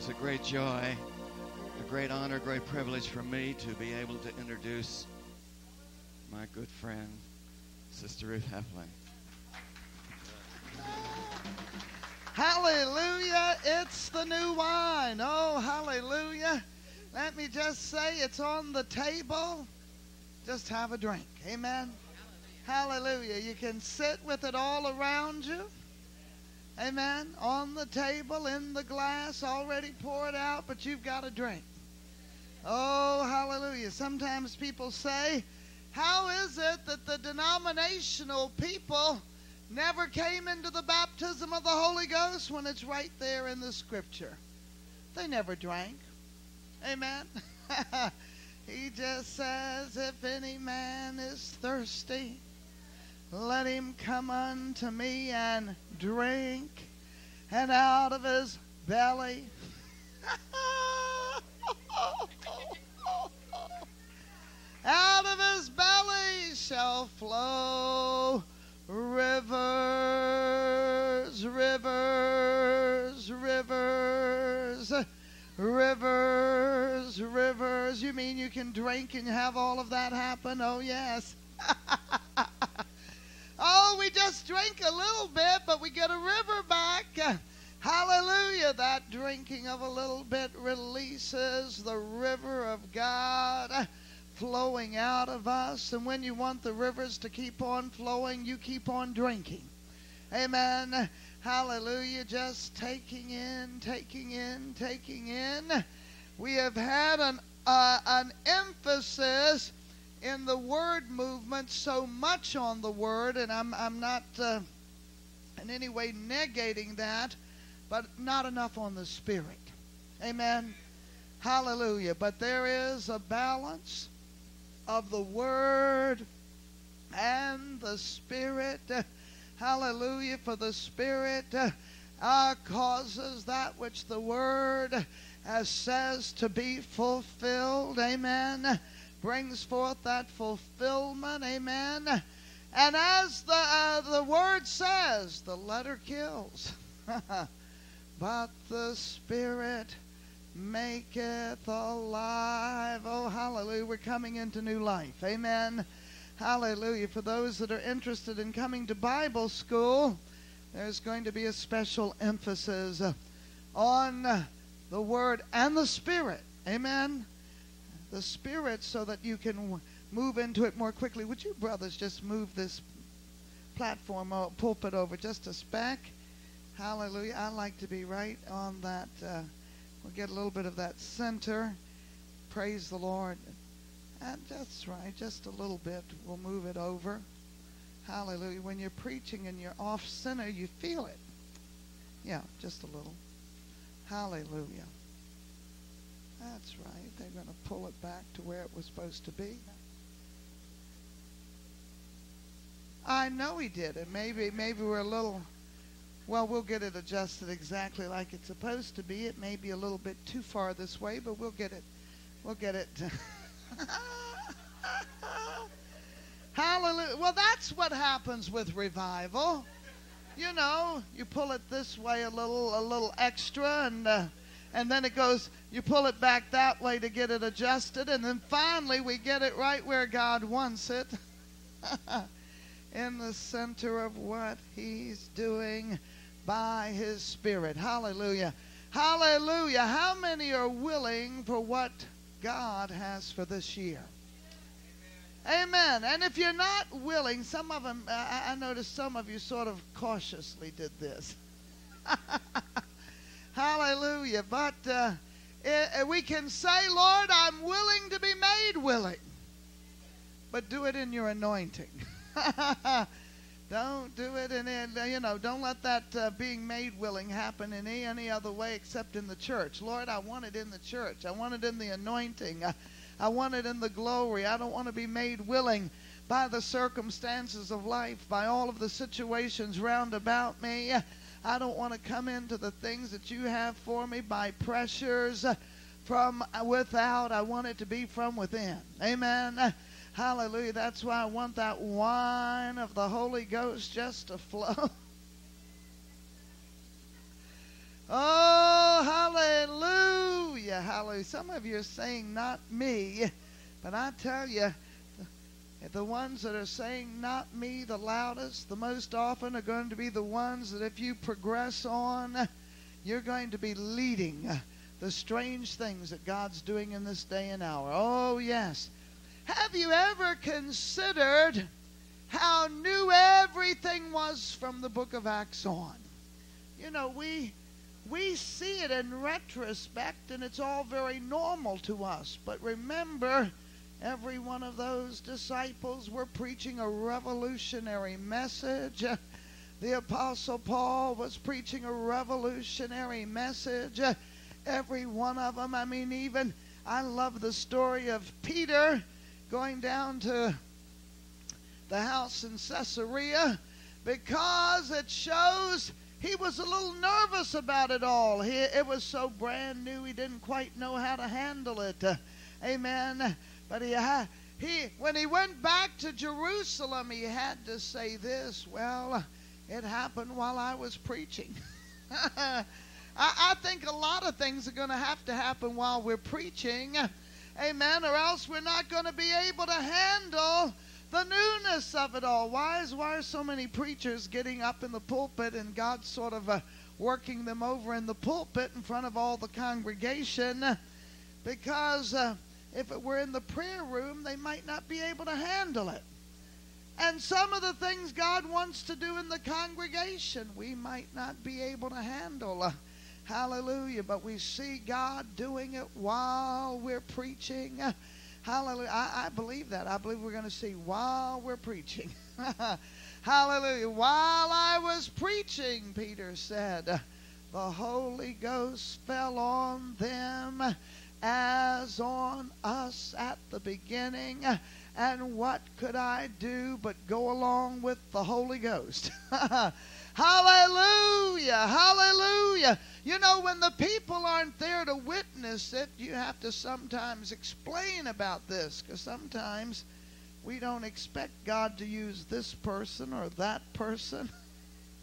it's a great joy, a great honor, a great privilege for me to be able to introduce my good friend, Sister Ruth Heflin. Hallelujah. It's the new wine. Oh, hallelujah. Let me just say it's on the table. Just have a drink. Amen. Hallelujah. You can sit with it all around you. Amen. On the table, in the glass, already poured out, but you've got a drink. Oh, hallelujah. Sometimes people say, How is it that the denominational people never came into the baptism of the Holy Ghost when it's right there in the scripture? They never drank. Amen. he just says, If any man is thirsty, let him come unto me and drink, and out of his belly. out of his belly shall flow rivers, rivers, rivers, rivers, rivers. You mean you can drink and have all of that happen? Oh, yes. Oh, we just drink a little bit, but we get a river back. Hallelujah. That drinking of a little bit releases the river of God flowing out of us. And when you want the rivers to keep on flowing, you keep on drinking. Amen. Hallelujah. Just taking in, taking in, taking in. We have had an, uh, an emphasis in the word movement so much on the word, and I'm, I'm not uh, in any way negating that, but not enough on the spirit. Amen. Hallelujah. But there is a balance of the word and the spirit. Hallelujah. For the spirit uh, causes that which the word uh, says to be fulfilled. Amen brings forth that fulfillment. Amen. And as the uh, the word says, the letter kills, but the spirit maketh alive. Oh, hallelujah! We're coming into new life. Amen. Hallelujah. For those that are interested in coming to Bible school, there's going to be a special emphasis on the Word and the Spirit. Amen the Spirit so that you can move into it more quickly. Would you, brothers, just move this platform or pulpit over just a speck? Hallelujah. I like to be right on that. Uh, we'll get a little bit of that center. Praise the Lord. And that's right, just a little bit. We'll move it over. Hallelujah. When you're preaching and you're off center, you feel it. Yeah, just a little. Hallelujah. That's right. They're going to pull it back to where it was supposed to be. I know he did it. Maybe maybe we're a little well, we'll get it adjusted exactly like it's supposed to be. It may be a little bit too far this way, but we'll get it we'll get it Hallelujah. Well, that's what happens with revival. You know, you pull it this way a little a little extra and uh, and then it goes, you pull it back that way to get it adjusted, and then finally we get it right where God wants it in the center of what He's doing by His Spirit. Hallelujah. Hallelujah. How many are willing for what God has for this year? Amen. And if you're not willing, some of them, I, I noticed some of you sort of cautiously did this. Hallelujah. But uh, it, we can say, Lord, I'm willing to be made willing. But do it in your anointing. don't do it in, you know, don't let that uh, being made willing happen in any, any other way except in the church. Lord, I want it in the church. I want it in the anointing. I, I want it in the glory. I don't want to be made willing by the circumstances of life, by all of the situations round about me. I don't want to come into the things that you have for me by pressures from without. I want it to be from within. Amen. Hallelujah. That's why I want that wine of the Holy Ghost just to flow. Oh, hallelujah. Hallelujah. Some of you are saying, not me. But I tell you, the ones that are saying, not me, the loudest, the most often are going to be the ones that if you progress on, you're going to be leading the strange things that God's doing in this day and hour. Oh, yes. Have you ever considered how new everything was from the book of Acts on? You know, we we see it in retrospect and it's all very normal to us. But remember, every one of those disciples were preaching a revolutionary message. The Apostle Paul was preaching a revolutionary message. Every one of them. I mean, even I love the story of Peter going down to the house in Caesarea because it shows he was a little nervous about it all. He, it was so brand new, he didn't quite know how to handle it. Uh, amen. But he, he, when he went back to Jerusalem, he had to say this. Well, it happened while I was preaching. I, I think a lot of things are going to have to happen while we're preaching. Amen. Or else we're not going to be able to handle the newness of it all. Why is why are so many preachers getting up in the pulpit and God sort of uh, working them over in the pulpit in front of all the congregation? Because uh, if it were in the prayer room, they might not be able to handle it. And some of the things God wants to do in the congregation, we might not be able to handle. Hallelujah. But we see God doing it while we're preaching. Hallelujah. I, I, believe that. I believe we're going to see while we're preaching. hallelujah. While I was preaching, Peter said, the Holy Ghost fell on them as on us at the beginning and what could I do but go along with the Holy Ghost? hallelujah! Hallelujah! You know, when the people aren't there to witness it, you have to sometimes explain about this because sometimes we don't expect God to use this person or that person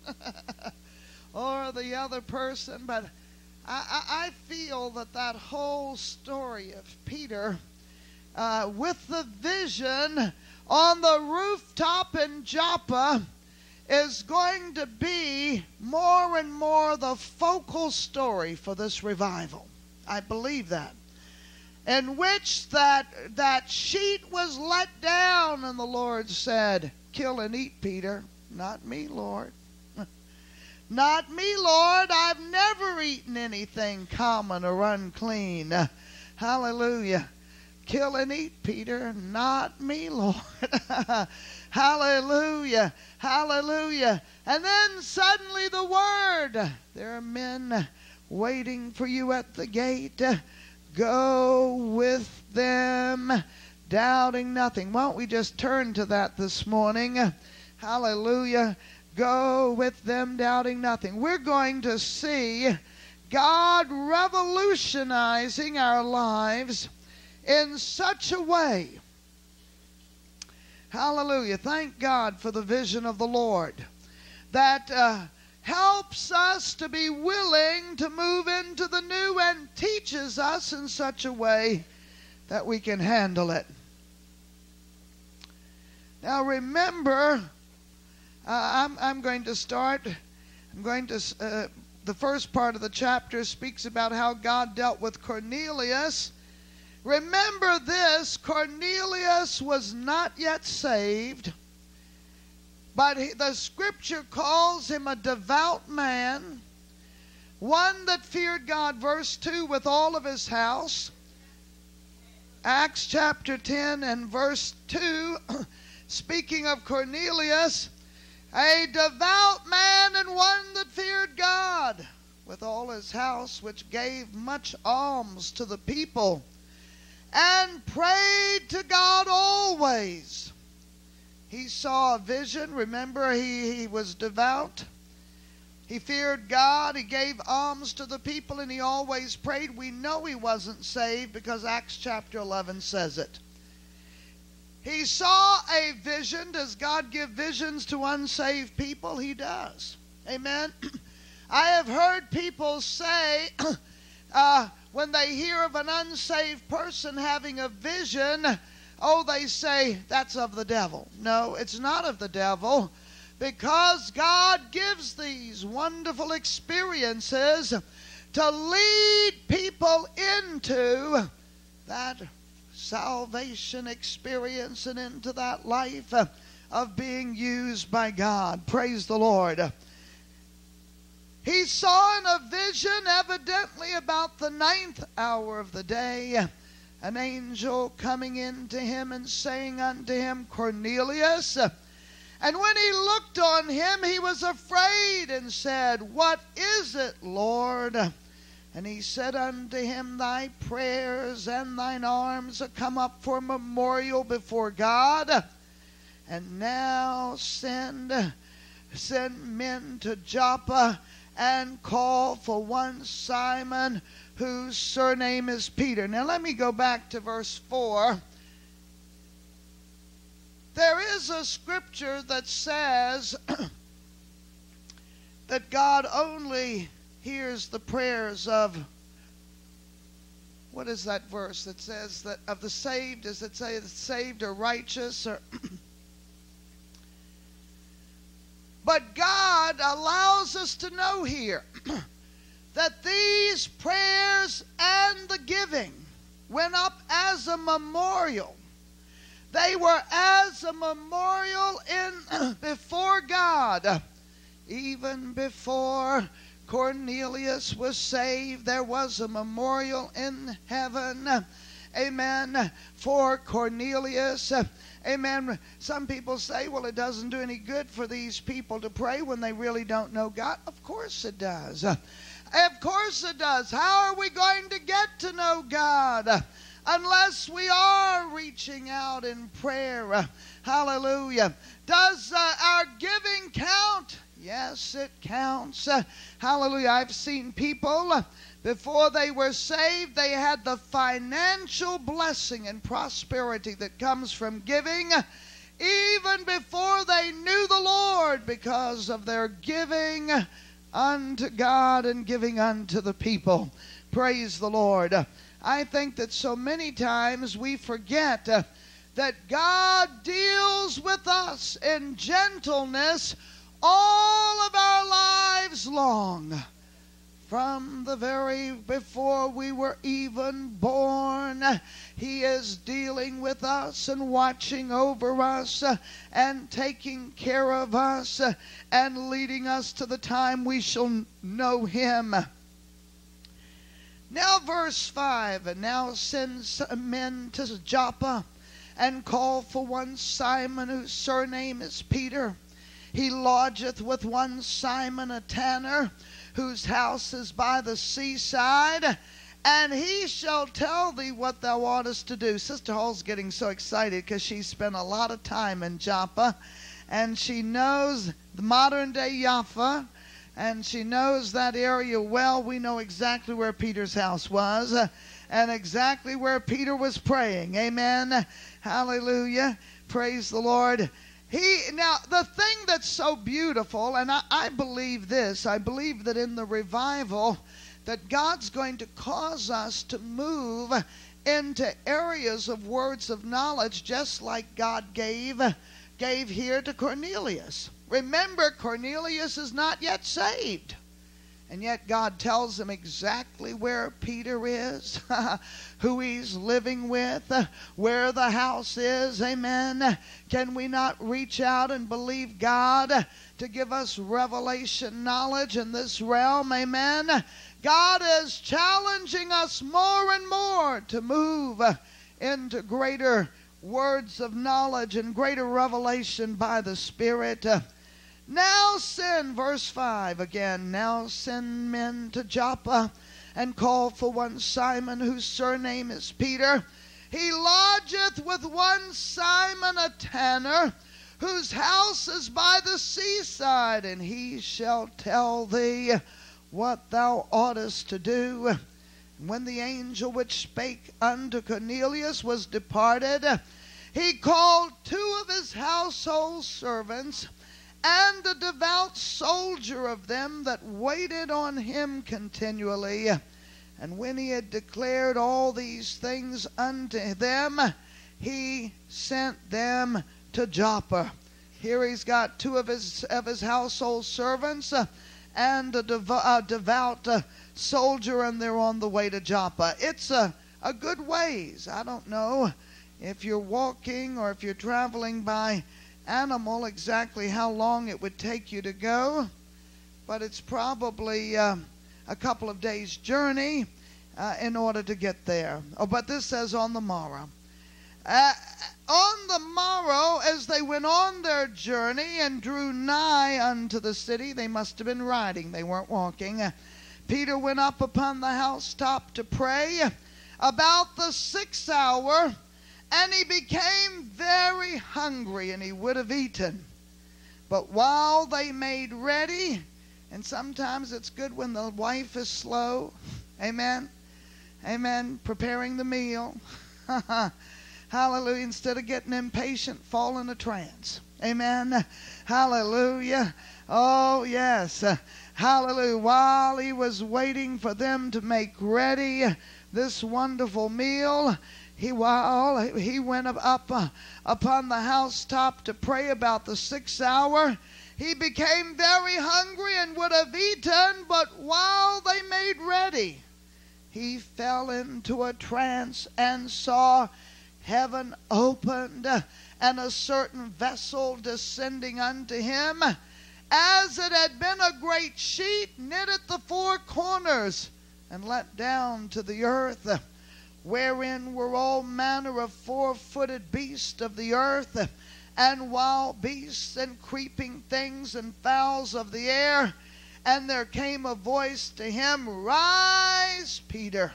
or the other person, but I, I, feel that that whole story of Peter uh, with the vision on the rooftop in Joppa is going to be more and more the focal story for this revival. I believe that. In which that that sheet was let down and the Lord said, "Kill and eat, Peter, not me, Lord." Not me, Lord. I've never eaten anything common or unclean. Hallelujah. Kill and eat, Peter. Not me, Lord. Hallelujah. Hallelujah. And then suddenly the word there are men waiting for you at the gate. Go with them, doubting nothing. Why don't we just turn to that this morning? Hallelujah. Go with them, doubting nothing. We're going to see God revolutionizing our lives in such a way. Hallelujah. Thank God for the vision of the Lord that uh, helps us to be willing to move into the new and teaches us in such a way that we can handle it. Now remember, I'm, I'm going to start. I'm going to. Uh, the first part of the chapter speaks about how God dealt with Cornelius Remember this Cornelius was not yet saved, but he, the scripture calls him a devout man, one that feared God, verse 2, with all of his house. Acts chapter 10 and verse 2, speaking of Cornelius, a devout man and one that feared God with all his house, which gave much alms to the people and prayed to God always. He saw a vision. Remember, he, he was devout. He feared God. He gave alms to the people, and he always prayed. We know he wasn't saved because Acts chapter 11 says it. He saw a vision. Does God give visions to unsaved people? He does. Amen. I have heard people say uh, when they hear of an unsaved person having a vision, oh, they say that's of the devil. No, it's not of the devil because God gives these wonderful experiences to lead people into that salvation experience and into that life of being used by God. Praise the Lord. He saw in a vision, evidently about the ninth hour of the day, an angel coming into him and saying unto him, Cornelius. And when he looked on him, he was afraid and said, What is it, Lord? And he said unto him, Thy prayers and thine arms are come up for memorial before God. And now send, send men to Joppa and call for one Simon whose surname is Peter. Now let me go back to verse 4. There is a scripture that says that God only hears the prayers of what is that verse that says that of the saved does it say the saved or righteous or But God allows us to know here that these prayers and the giving went up as a memorial. They were as a memorial in before God. Even before Cornelius was saved, there was a memorial in heaven. Amen. For Cornelius. Amen. Some people say, well, it doesn't do any good for these people to pray when they really don't know God. Of course it does. Of course it does. How are we going to get to know God? Unless we are reaching out in prayer. Hallelujah. Does uh, our giving count? Yes, it counts. Uh, hallelujah. I've seen people uh, before they were saved, they had the financial blessing and prosperity that comes from giving, even before they knew the Lord, because of their giving unto God and giving unto the people. Praise the Lord. I think that so many times we forget uh, that God deals with us in gentleness all of our lives long from the very before we were even born. He is dealing with us and watching over us and taking care of us and leading us to the time we shall know Him. Now, verse 5 And now send men to Joppa and call for one Simon whose surname is Peter. He lodgeth with one Simon a tanner whose house is by the seaside, and he shall tell thee what thou oughtest to do. Sister Hall's getting so excited because she spent a lot of time in Joppa, and she knows the modern day Jaffa, and she knows that area well. We know exactly where Peter's house was. And exactly where Peter was praying. Amen. Hallelujah. Praise the Lord. He now the thing that's so beautiful, and I, I believe this, I believe that in the revival that God's going to cause us to move into areas of words of knowledge just like God gave gave here to Cornelius. Remember Cornelius is not yet saved. And yet God tells him exactly where Peter is, who he's living with, where the house is. Amen. Can we not reach out and believe God to give us revelation knowledge in this realm? Amen. God is challenging us more and more to move into greater words of knowledge and greater revelation by the Spirit. Now send, verse 5 again, now send men to Joppa and call for one Simon whose surname is Peter. He lodgeth with one Simon a tanner, whose house is by the seaside, and he shall tell thee what thou oughtest to do. When the angel which spake unto Cornelius was departed, he called two of his household servants and a devout soldier of them that waited on him continually. And when he had declared all these things unto them, he sent them to Joppa. Here he's got two of his of his household servants uh, and a, dev- a devout uh, soldier, and they're on the way to Joppa. It's a a good ways. I don't know if you're walking or if you're traveling by animal exactly how long it would take you to go, but it's probably uh, a couple of days' journey uh, in order to get there. Oh, but this says on the morrow. Uh, on the morrow, as they went on their journey and drew nigh unto the city, they must have been riding, they weren't walking. Peter went up upon the housetop to pray about the sixth hour, and he became very hungry, and he would have eaten. But while they made ready, and sometimes it's good when the wife is slow, amen, amen, preparing the meal. Hallelujah. Instead of getting impatient, fall in a trance. Amen. Hallelujah. Oh, yes. Hallelujah. While he was waiting for them to make ready this wonderful meal, he while he went up uh, upon the housetop to pray about the sixth hour. He became very hungry and would have eaten, but while they made ready, he fell into a trance and saw heaven opened and a certain vessel descending unto him, as it had been a great sheet knit at the four corners and let down to the earth, wherein were all manner of four footed beasts of the earth, and wild beasts, and creeping things, and fowls of the air. And there came a voice to him, Rise, Peter,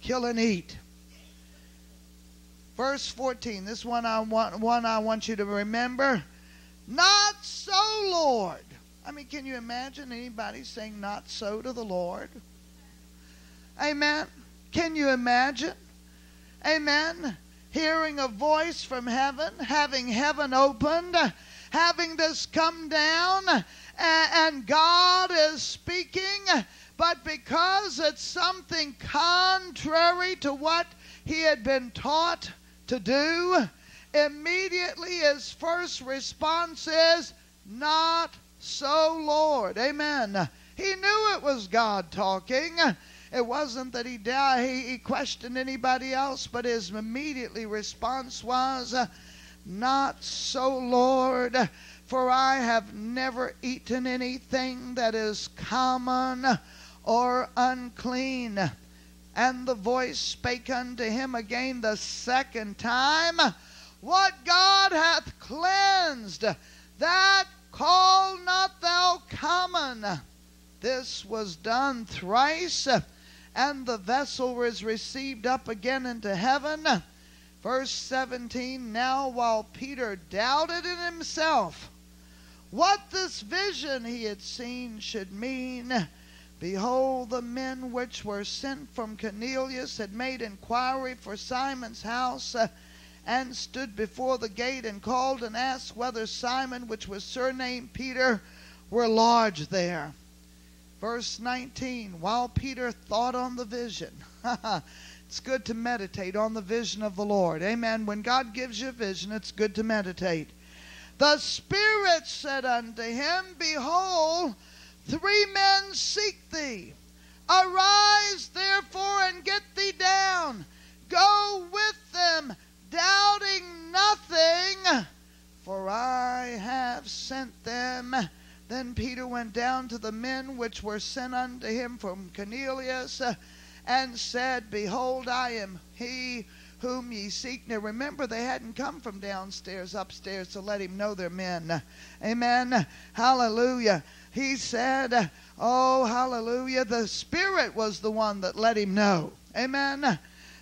kill and eat. Verse 14, this one I want, one I want you to remember. Not so, Lord. I mean, can you imagine anybody saying not so to the Lord? Amen. Can you imagine? Amen. Hearing a voice from heaven, having heaven opened, having this come down, and God is speaking, but because it's something contrary to what he had been taught to do, immediately his first response is, Not so, Lord. Amen. He knew it was God talking. It wasn't that he, he, he questioned anybody else, but his immediately response was, uh, Not so, Lord, for I have never eaten anything that is common or unclean. And the voice spake unto him again the second time, What God hath cleansed, that call not thou common. This was done thrice, and the vessel was received up again into heaven. Verse 17 Now while Peter doubted in himself what this vision he had seen should mean, Behold, the men which were sent from Cornelius had made inquiry for Simon's house, and stood before the gate and called and asked whether Simon, which was surnamed Peter, were lodged there. Verse 19 While Peter thought on the vision, it's good to meditate on the vision of the Lord. Amen. When God gives you a vision, it's good to meditate. The Spirit said unto him, Behold, Three men seek thee. Arise, therefore, and get thee down. Go with them, doubting nothing, for I have sent them. Then Peter went down to the men which were sent unto him from Cornelius, uh, and said, Behold, I am he whom ye seek. Now remember, they hadn't come from downstairs, upstairs to let him know they're men. Amen. Hallelujah he said, Oh, hallelujah. The Spirit was the one that let him know. Amen.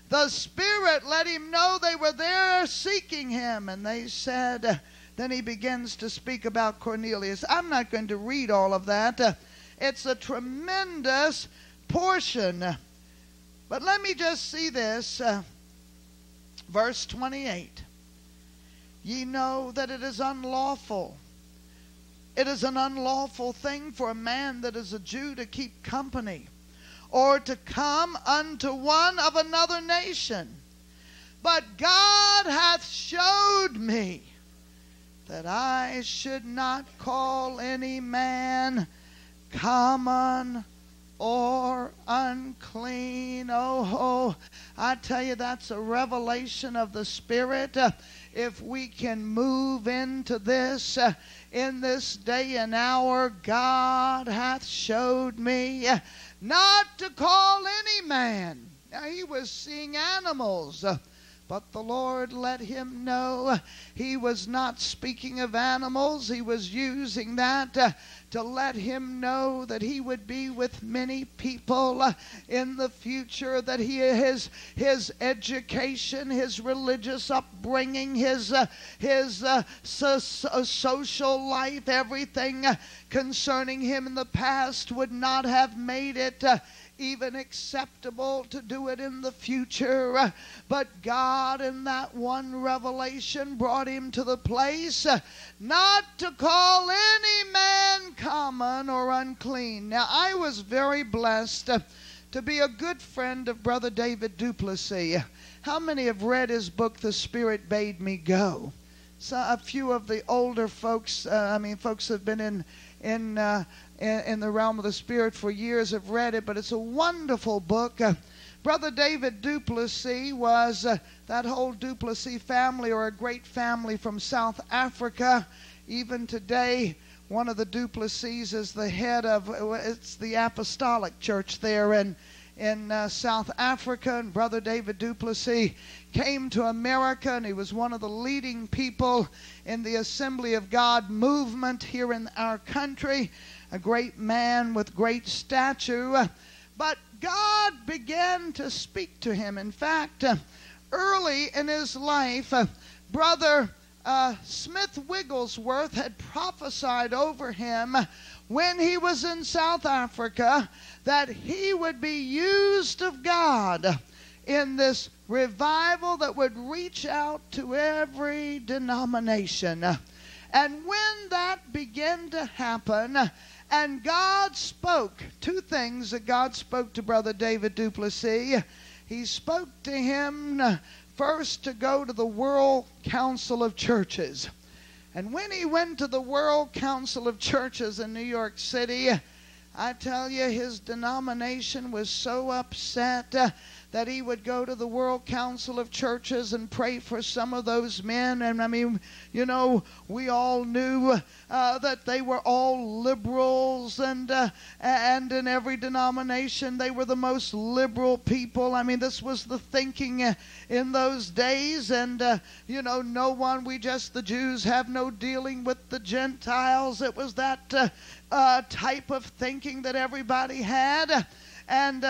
The Spirit let him know they were there seeking him. And they said, then he begins to speak about Cornelius. I'm not going to read all of that. It's a tremendous portion. But let me just see this. Uh, verse 28. Ye know that it is unlawful it is an unlawful thing for a man that is a Jew to keep company or to come unto one of another nation. But God hath showed me that I should not call any man common or unclean. Oh, oh, I tell you, that's a revelation of the Spirit. Uh, if we can move into this uh, in this day and hour, God hath showed me not to call any man. Now, he was seeing animals. But the Lord let him know he was not speaking of animals. He was using that uh, to let him know that he would be with many people uh, in the future, that he, his, his education, his religious upbringing, his, uh, his uh, so, so social life, everything concerning him in the past would not have made it even acceptable to do it in the future. But God, in that one revelation, brought him to the place not to call any man common or unclean. Now, I was very blessed to be a good friend of Brother David Duplessis. How many have read his book, The Spirit Bade Me Go? So a few of the older folks, uh, I mean, folks have been in in uh, in, in, the realm of the Spirit for years have read it, but it's a wonderful book. Uh, Brother David Duplessis was uh, that whole Duplessis family, or a great family from South Africa. Even today, one of the Duplessis is the head of it's the Apostolic Church there in in uh, South Africa, and Brother David Duplessis came to America, and he was one of the leading people in the Assembly of God movement here in our country a great man with great stature. But God began to speak to him. In fact, early in his life, Brother uh, Smith Wigglesworth had prophesied over him when he was in South Africa that he would be used of God in this revival that would reach out to every denomination. And when that began to happen, and God spoke two things that God spoke to Brother David Duplessis. He spoke to him first to go to the World Council of Churches. And when he went to the World Council of Churches in New York City, I tell you, his denomination was so upset that he would go to the World Council of Churches and pray for some of those men. And I mean, you know, we all knew uh, that they were all liberals, and uh, and in every denomination they were the most liberal people. I mean, this was the thinking uh, in those days, and uh, you know, no one. We just the Jews have no dealing with the Gentiles. It was that uh, uh, type of thinking that everybody had, and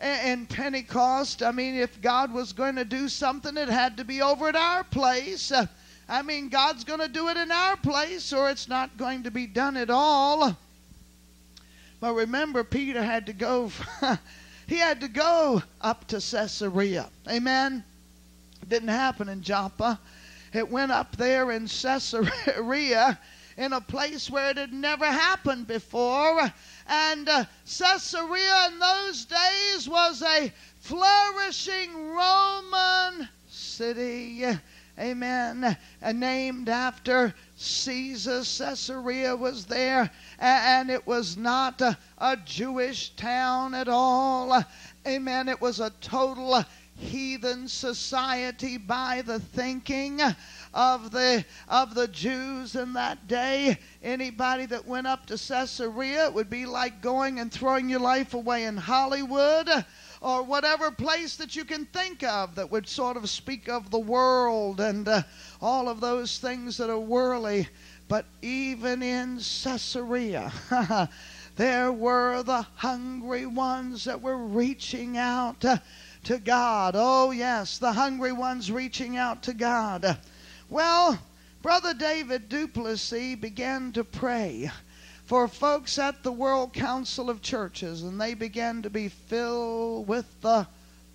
in Pentecost. I mean, if God was going to do something, it had to be over at our place. Uh, I mean, God's going to do it in our place, or it's not going to be done at all. But remember, Peter had to go. he had to go up to Caesarea. Amen. It didn't happen in Joppa. It went up there in Caesarea in a place where it had never happened before. And uh, Caesarea in those days was a flourishing Roman city. Amen. Uh, named after Caesar. Caesarea was there, and it was not a, a Jewish town at all. Amen. It was a total heathen society by the thinking of the of the Jews in that day. Anybody that went up to Caesarea, it would be like going and throwing your life away in Hollywood or whatever place that you can think of that would sort of speak of the world and uh, all of those things that are worldly. But even in Caesarea, there were the hungry ones that were reaching out uh, to God. Oh, yes, the hungry ones reaching out to God. Well, Brother David Duplessis began to pray for folks at the World Council of Churches, and they began to be filled with the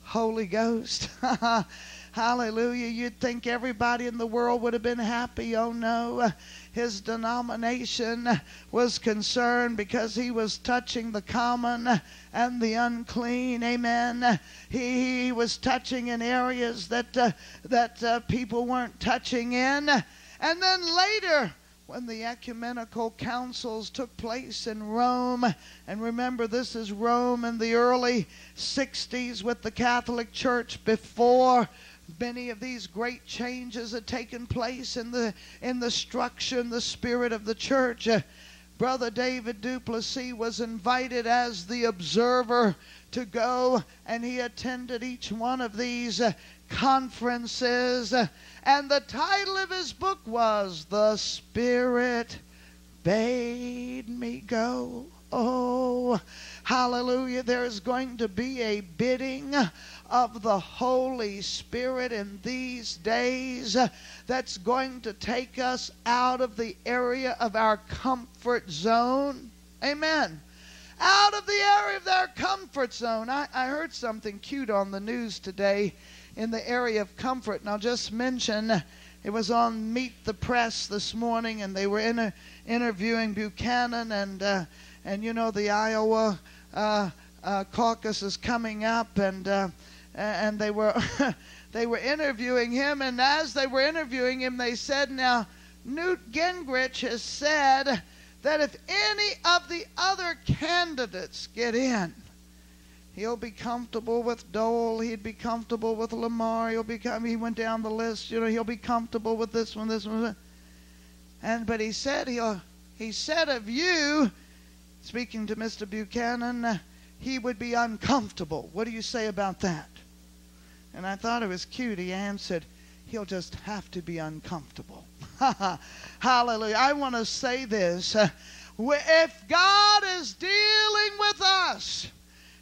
Holy Ghost. Hallelujah. You'd think everybody in the world would have been happy. Oh no. His denomination was concerned because he was touching the common and the unclean. Amen. He, he was touching in areas that uh, that uh, people weren't touching in. And then later when the ecumenical councils took place in Rome. And remember, this is Rome in the early 60s with the Catholic Church before many of these great changes had taken place in the in the structure and the spirit of the church. Uh, Brother David Duplessis was invited as the observer to go, and he attended each one of these uh, conferences. Uh, and the title of his book was The Spirit Bade Me Go. Oh, hallelujah. There's going to be a bidding of the Holy Spirit in these days that's going to take us out of the area of our comfort zone. Amen. Out of the area of their comfort zone. I, I heard something cute on the news today in the area of comfort. And I'll just mention it was on Meet the Press this morning, and they were inter- interviewing Buchanan, and uh, and you know the Iowa uh, uh, caucus is coming up, and uh, and they were they were interviewing him, and as they were interviewing him, they said, "Now Newt Gingrich has said." That if any of the other candidates get in, He'll be comfortable with Dole. He'd be comfortable with Lamar. He'll be. He went down the list. You know, he'll be comfortable with this one, this one. And but he said he'll. He said of you, speaking to Mr. Buchanan, uh, he would be uncomfortable. What do you say about that? And I thought it was cute. He answered, he'll just have to be uncomfortable. Hallelujah. I want to say this. If God is dealing with us,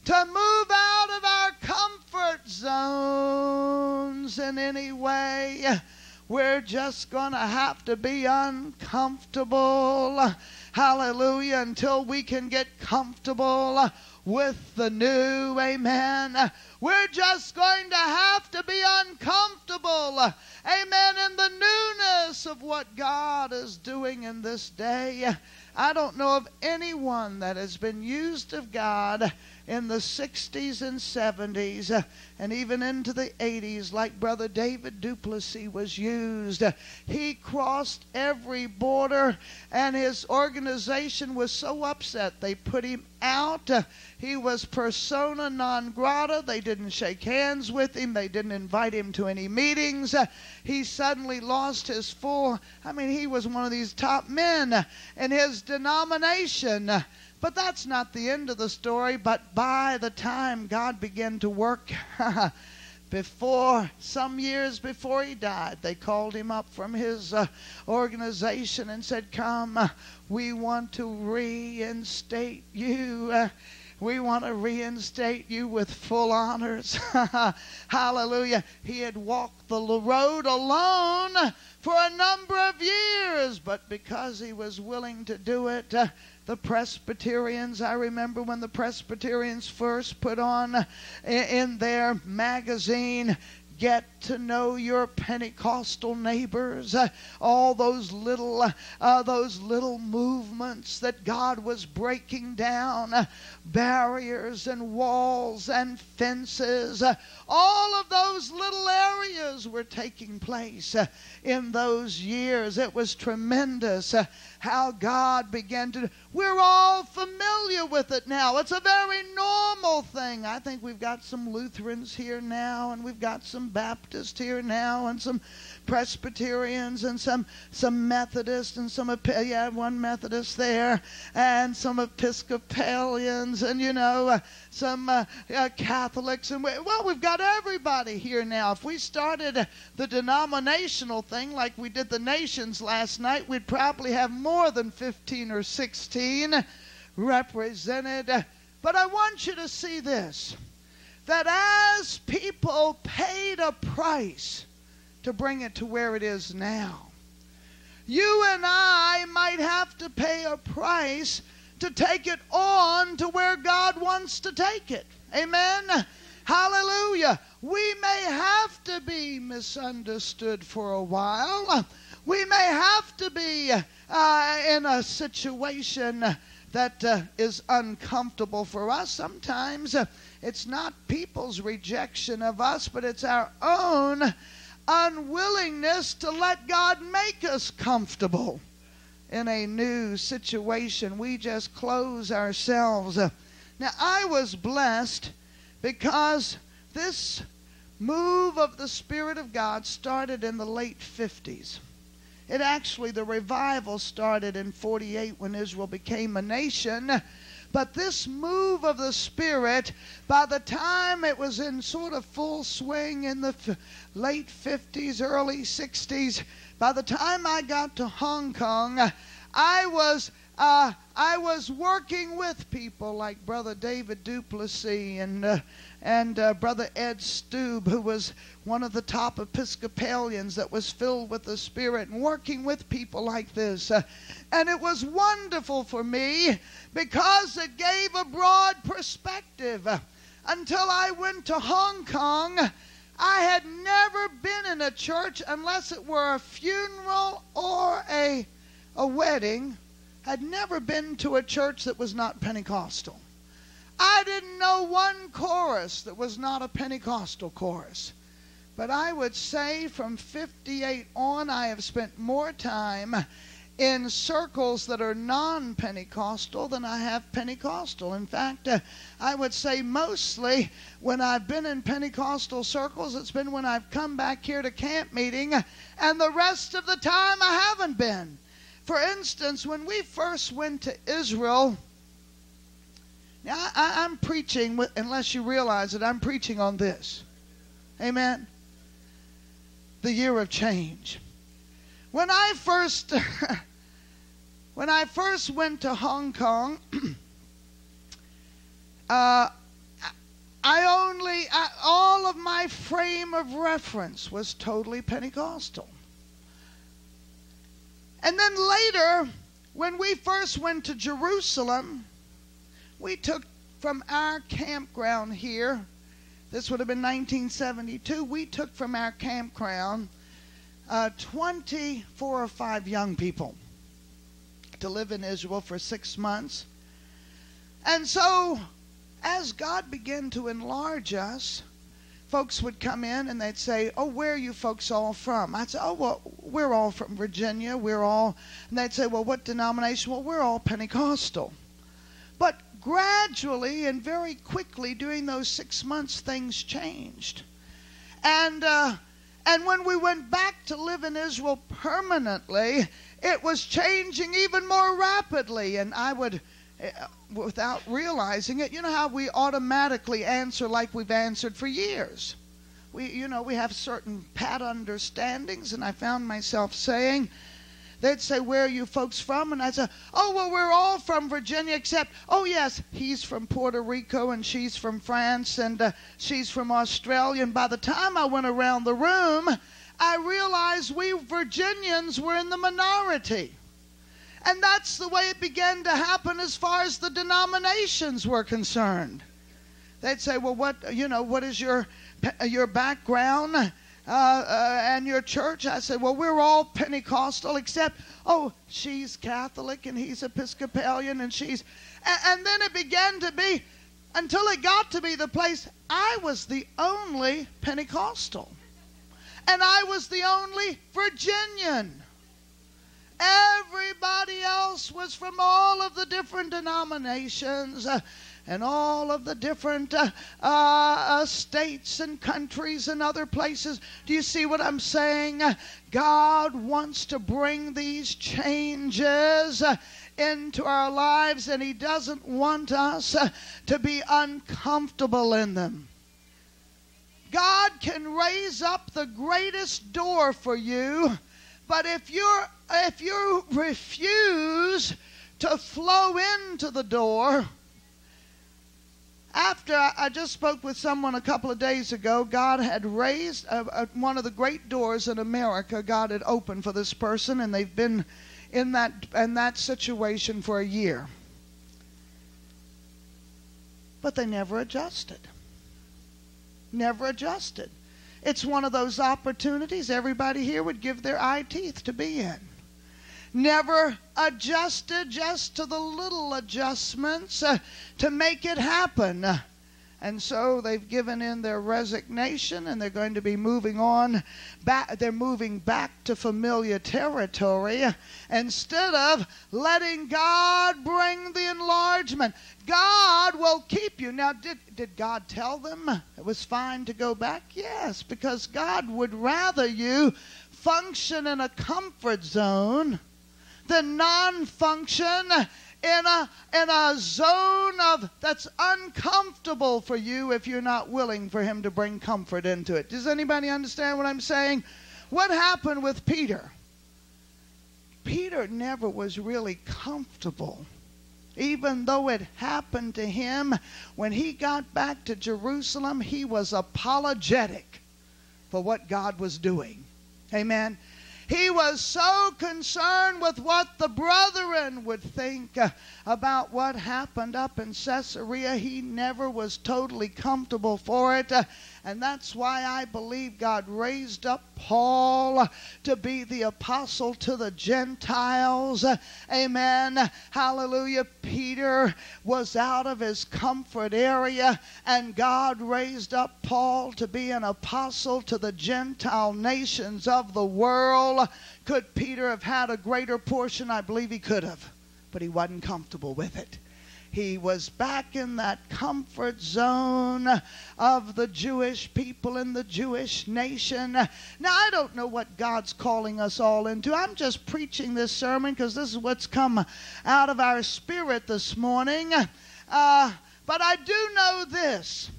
to move out of our comfort zones in any way. We're just going to have to be uncomfortable. Hallelujah. Until we can get comfortable with the new. Amen. We're just going to have to be uncomfortable. Amen. In the newness of what God is doing in this day. I don't know of anyone that has been used of God in the 60s and 70s uh, and even into the 80s, like Brother David Duplessis was used. He crossed every border, and his organization was so upset they put him out. Uh, he was persona non grata. They didn't shake hands with him. They didn't invite him to any meetings. Uh, he suddenly lost his full, I mean, he was one of these top men in his denomination. But that's not the end of the story. But by the time God began to work, before some years before he died, they called him up from his uh, organization and said, Come, uh, we want to reinstate you. Uh, we want to reinstate you with full honors. Hallelujah. He had walked the road alone for a number of years, but because he was willing to do it, uh, the Presbyterians. I remember when the Presbyterians first put on in their magazine get to know your Pentecostal neighbors, uh, all those little, uh, those little movements that God was breaking down, uh, barriers and walls and fences, uh, all of those little areas were taking place uh, in those years. It was tremendous uh, how God began to. We're all familiar with it now. It's a very normal thing. I think we've got some Lutherans here now, and we've got some Baptists here now, and some Presbyterians, and some some Methodists, and some yeah, one Methodist there, and some Episcopalians, and you know uh, some uh, uh, Catholics, and we, well, we've got everybody here now. If we started the denominational thing like we did the nations last night, we'd probably have more than 15 or 16 represented. But I want you to see this that as people paid a price to bring it to where it is now, you and I might have to pay a price to take it on to where God wants to take it. Amen. Hallelujah. We may have to be misunderstood for a while. We may have to be uh, in a situation that uh, is uncomfortable for us. Sometimes uh, it's not people's rejection of us, but it's our own unwillingness to let God make us comfortable in a new situation. We just close ourselves. Now, I was blessed because this move of the Spirit of God started in the late 50s. It actually, the revival started in 48 when Israel became a nation. But this move of the Spirit, by the time it was in sort of full swing in the f- late 50s, early 60s, by the time I got to Hong Kong, I was uh, I was working with people like Brother David du Plessis and uh, and uh, Brother Ed Stube, who was one of the top Episcopalians that was filled with the Spirit, and working with people like this. Uh, and it was wonderful for me because it gave a broad perspective. Until I went to Hong Kong, I had never been in a church unless it were a funeral or a, a wedding. I'd never been to a church that was not Pentecostal. I didn't know one chorus that was not a Pentecostal chorus. But I would say from 58 on, I have spent more time in circles that are non Pentecostal than I have Pentecostal. In fact, uh, I would say mostly when I've been in Pentecostal circles, it's been when I've come back here to camp meeting, and the rest of the time I haven't been. For instance, when we first went to Israel, now, I, am preaching, unless you realize it, I'm preaching on this. Amen. The year of change. When I first, when I first went to Hong Kong, uh, I only, I, all of my frame of reference was totally Pentecostal. And then later, when we first went to Jerusalem, we took from our campground here, this would have been 1972, we took from our campground uh, 24 or 5 young people to live in Israel for six months. And so, as God began to enlarge us, folks would come in and they'd say, Oh, where are you folks all from? I'd say, Oh, well, we're all from Virginia. We're all, and they'd say, Well, what denomination? Well, we're all Pentecostal. But gradually and very quickly during those six months, things changed. And, uh, and when we went back to live in Israel permanently, it was changing even more rapidly. And I would, uh, without realizing it, you know how we automatically answer like we've answered for years. We, you know, we have certain pat understandings, and I found myself saying, they'd say, Where are you folks from? And I'd say, Oh, well, we're all from Virginia, except, oh, yes, he's from Puerto Rico and she's from France and uh, she's from Australia. And by the time I went around the room, I realized we Virginians were in the minority. And that's the way it began to happen as far as the denominations were concerned. They'd say, Well, what, you know, what is your, your background? Uh, uh, and your church? I said, well, we're all Pentecostal except, oh, she's Catholic and he's Episcopalian and she's. And, and then it began to be, until it got to be the place, I was the only Pentecostal. And I was the only Virginian. Everybody else was from all of the different denominations. And all of the different uh, uh, uh, states and countries and other places. Do you see what I'm saying? God wants to bring these changes uh, into our lives, and He doesn't want us uh, to be uncomfortable in them. God can raise up the greatest door for you, but if you if you refuse to flow into the door, after I just spoke with someone a couple of days ago, God had raised uh, uh, one of the great doors in America. God had opened for this person, and they've been in that in that situation for a year. But they never adjusted. never adjusted. It's one of those opportunities everybody here would give their eye teeth to be in. Never adjusted just to the little adjustments uh, to make it happen. And so they've given in their resignation and they're going to be moving on back they're moving back to familiar territory instead of letting God bring the enlargement. God will keep you. Now did did God tell them it was fine to go back? Yes, because God would rather you function in a comfort zone than non-function in a in a zone of that's uncomfortable for you if you're not willing for him to bring comfort into it. Does anybody understand what I'm saying? What happened with Peter? Peter never was really comfortable. Even though it happened to him when he got back to Jerusalem, he was apologetic for what God was doing. Amen. He was so concerned with what the brethren would think uh, about what happened up in Caesarea, he never was totally comfortable for it. And that's why I believe God raised up Paul to be the apostle to the Gentiles. Amen. Hallelujah. Peter was out of his comfort area, and God raised up Paul to be an apostle to the Gentile nations of the world. Could Peter have had a greater portion? I believe he could have, but he wasn't comfortable with it. He was back in that comfort zone of the Jewish people and the Jewish nation. Now, I don't know what God's calling us all into. I'm just preaching this sermon because this is what's come out of our spirit this morning. Uh, but I do know this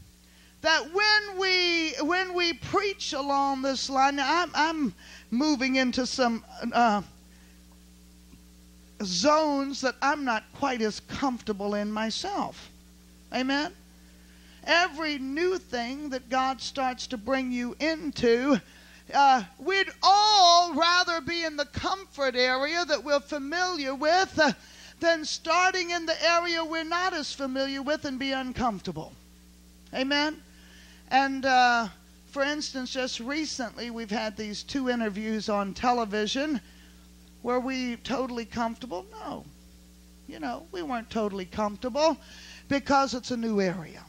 that when we when we preach along this line, I'm, I'm moving into some uh, zones that I'm not quite as comfortable in myself. Amen? Every new thing that God starts to bring you into, uh, we'd all rather be in the comfort area that we're familiar with uh, than starting in the area we're not as familiar with and be uncomfortable. Amen? And uh, for instance, just recently we've had these two interviews on television were we totally comfortable? No. You know, we weren't totally comfortable because it's a new area.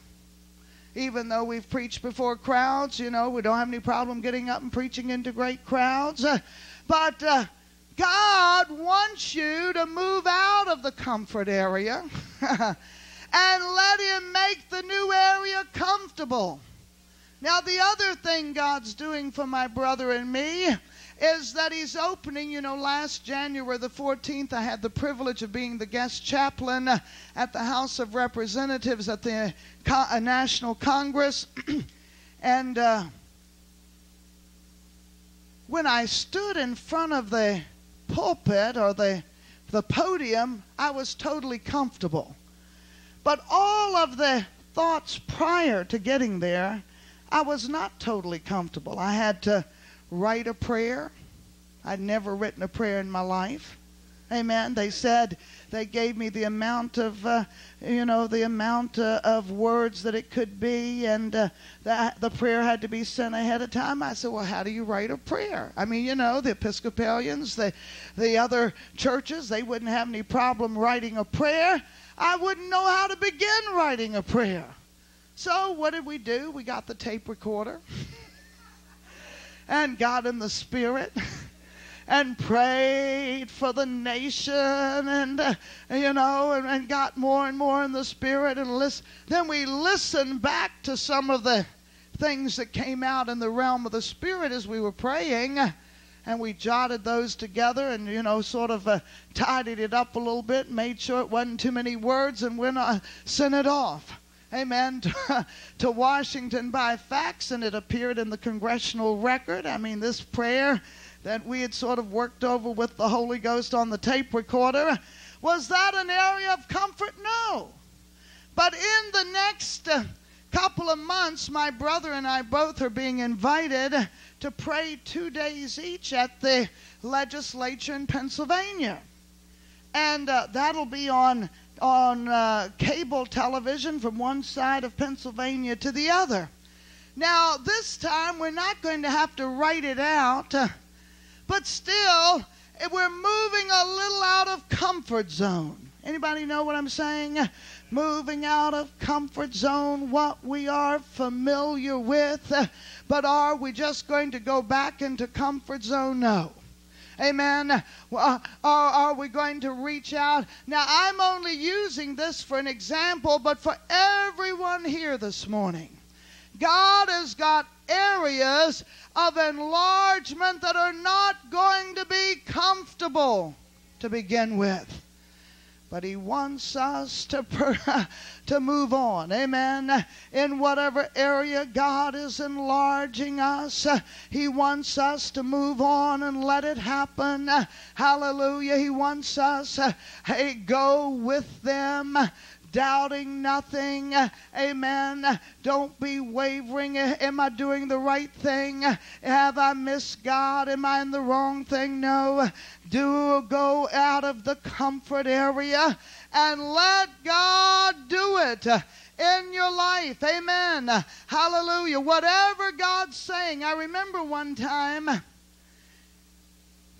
Even though we've preached before crowds, you know, we don't have any problem getting up and preaching into great crowds. Uh, but uh, God wants you to move out of the comfort area and let Him make the new area comfortable. Now, the other thing God's doing for my brother and me is that he's opening. You know, last January the 14th, I had the privilege of being the guest chaplain at the House of Representatives at the uh, National Congress. and uh, when I stood in front of the pulpit or the, the podium, I was totally comfortable. But all of the thoughts prior to getting there, I was not totally comfortable. I had to write a prayer. I'd never written a prayer in my life. Amen. They said they gave me the amount of, uh, you know, the amount uh, of words that it could be, and uh, that the prayer had to be sent ahead of time. I said, well, how do you write a prayer? I mean, you know, the Episcopalians, the the other churches, they wouldn't have any problem writing a prayer. I wouldn't know how to begin writing a prayer. So what did we do? We got the tape recorder. and got in the spirit and prayed for the nation and uh, you know and, and, got more and more in the spirit and listen then we listened back to some of the things that came out in the realm of the spirit as we were praying and we jotted those together and you know sort of uh, tidied it up a little bit made sure it wasn't too many words and went uh, sent it off amen, to, to Washington by fax, and it appeared in the congressional record. I mean, this prayer that we had sort of worked over with the Holy Ghost on the tape recorder, was that an area of comfort? No. But in the next uh, couple of months, my brother and I both are being invited to pray two days each at the legislature in Pennsylvania. And uh, that'll be on on uh, cable television from one side of Pennsylvania to the other. Now, this time we're not going to have to write it out, uh, but still, eh, we're moving a little out of comfort zone. Anybody know what I'm saying? Moving out of comfort zone, what we are familiar with. uh, But are we just going to go back into comfort zone? No. Amen. Well, uh, Are, are we going to reach out? Now, I'm only using this for an example, but for everyone here this morning, God has got areas of enlargement that are not going to be comfortable to begin with. But he wants us to to move on. Amen. In whatever area God is enlarging us, he wants us to move on and let it happen. Hallelujah. He wants us hey go with them doubting nothing. Amen. Don't be wavering. Am I doing the right thing? Have I missed God? Am I in the wrong thing? No. Do go out of the comfort area and let God do it in your life. Amen. Hallelujah. Whatever God's saying. I remember one time.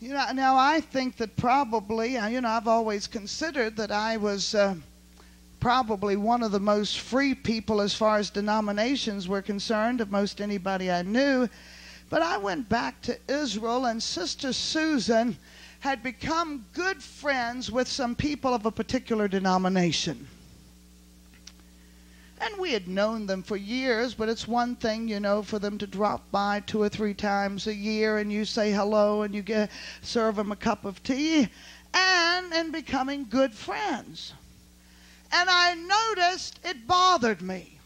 You know, now I think that probably, you know, I've always considered that I was uh, probably one of the most free people as far as denominations were concerned of most anybody I knew. But I went back to Israel, and Sister Susan had become good friends with some people of a particular denomination. And we had known them for years, but it's one thing, you know, for them to drop by two or three times a year and you say hello and you get, serve them a cup of tea and in becoming good friends. And I noticed it bothered me.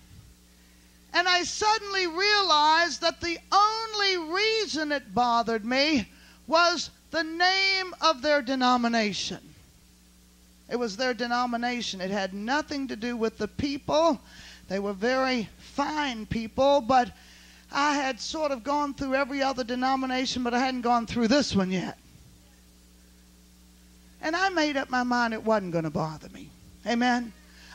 And I suddenly realized that the only reason it bothered me was the name of their denomination. It was their denomination. It had nothing to do with the people. They were very fine people, but I had sort of gone through every other denomination, but I hadn't gone through this one yet. And I made up my mind it wasn't going to bother me. Amen.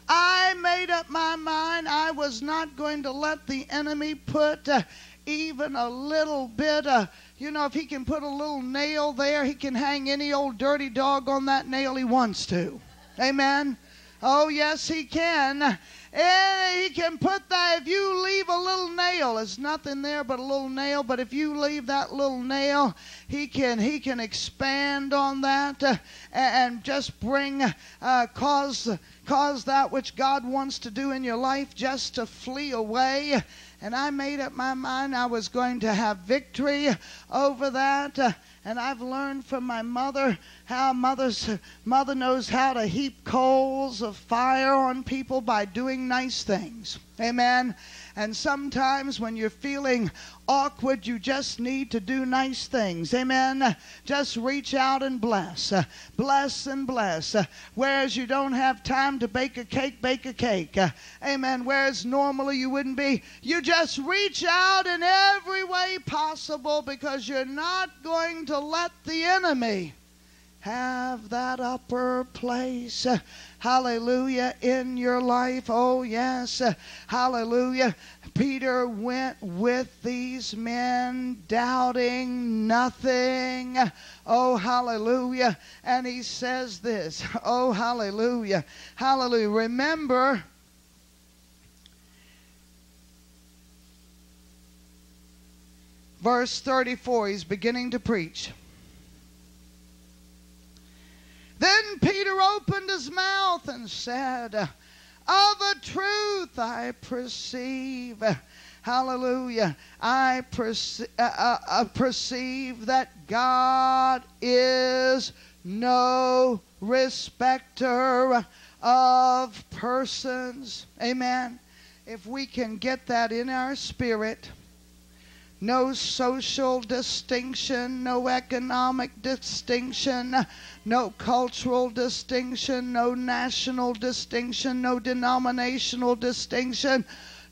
I made up my mind I was not going to let the enemy put uh, even a little bit of, you know, if he can put a little nail there, he can hang any old dirty dog on that nail he wants to. Amen. Oh, yes, he can. And he can put that, if you leave a little nail, it's nothing there but a little nail, but if you leave that little nail, he can, he can expand on that uh, and just bring, uh, cause, cause that which God wants to do in your life just to flee away. And I made up my mind I was going to have victory over that. Uh, and I've learned from my mother how mother's mother knows how to heap coals of fire on people by doing nice things. Amen. And sometimes when you're feeling awkward, you just need to do nice things. Amen. Just reach out and bless. Bless and bless. Whereas you don't have time to bake a cake, bake a cake. Amen. Whereas normally you wouldn't be, you just reach out in every way possible because you're not going to let the enemy have that upper place. Hallelujah in your life. Oh, yes. Hallelujah. Peter went with these men, doubting nothing. Oh, hallelujah. And he says this. Oh, hallelujah. Hallelujah. Remember. Verse 34, he's beginning to preach. Then Peter opened his mouth and said, Of a truth I perceive, hallelujah, I perce- uh, uh, uh, perceive that God is no respecter of persons. Amen. If we can get that in our spirit, no social distinction, no economic distinction, no cultural distinction, no national distinction, no denominational distinction,